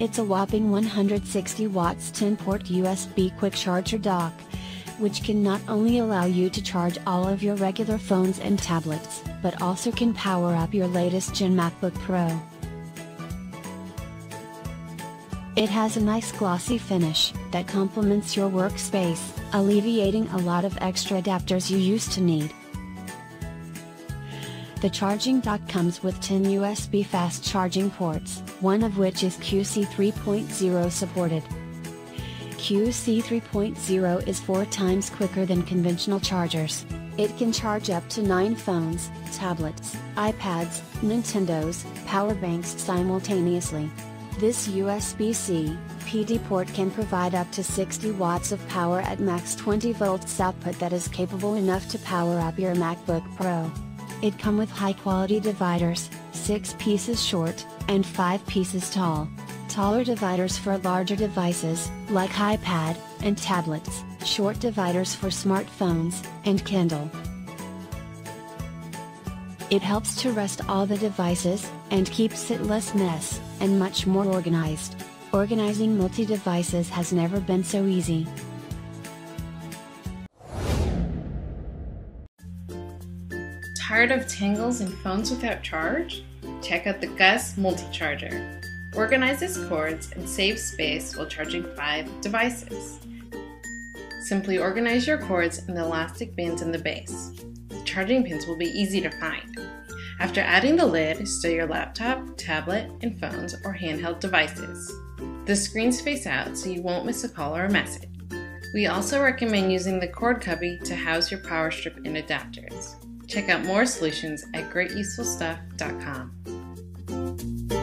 It's a whopping 160 watts 10 port USB quick charger dock, which can not only allow you to charge all of your regular phones and tablets, but also can power up your latest gen MacBook Pro. It has a nice glossy finish that complements your workspace, alleviating a lot of extra adapters you used to need. The charging dock comes with 10 USB fast charging ports, one of which is QC 3.0 supported. QC 3.0 is four times quicker than conventional chargers. It can charge up to 9 phones, tablets, iPads, Nintendos, power banks simultaneously. This USB-C PD port can provide up to 60 watts of power at max 20 volts output that is capable enough to power up your MacBook Pro. It come with high quality dividers, 6 pieces short, and 5 pieces tall. Taller dividers for larger devices, like iPad, and tablets, short dividers for smartphones, and Kindle. It helps to rest all the devices, and keeps it less mess, and much more organized. Organizing multi-devices has never been so easy. Tired of tangles and phones without charge? Check out the Gus Multi-Charger. Organizes cords and saves space while charging five devices. Simply organize your cords in the elastic bands in the base. The charging pins will be easy to find. After adding the lid, store your laptop, tablet, and phones or handheld devices. The screens face out so you won't miss a call or a message. We also recommend using the cord cubby to house your power strip and adapters. Check out more solutions at greatusefulstuff.com.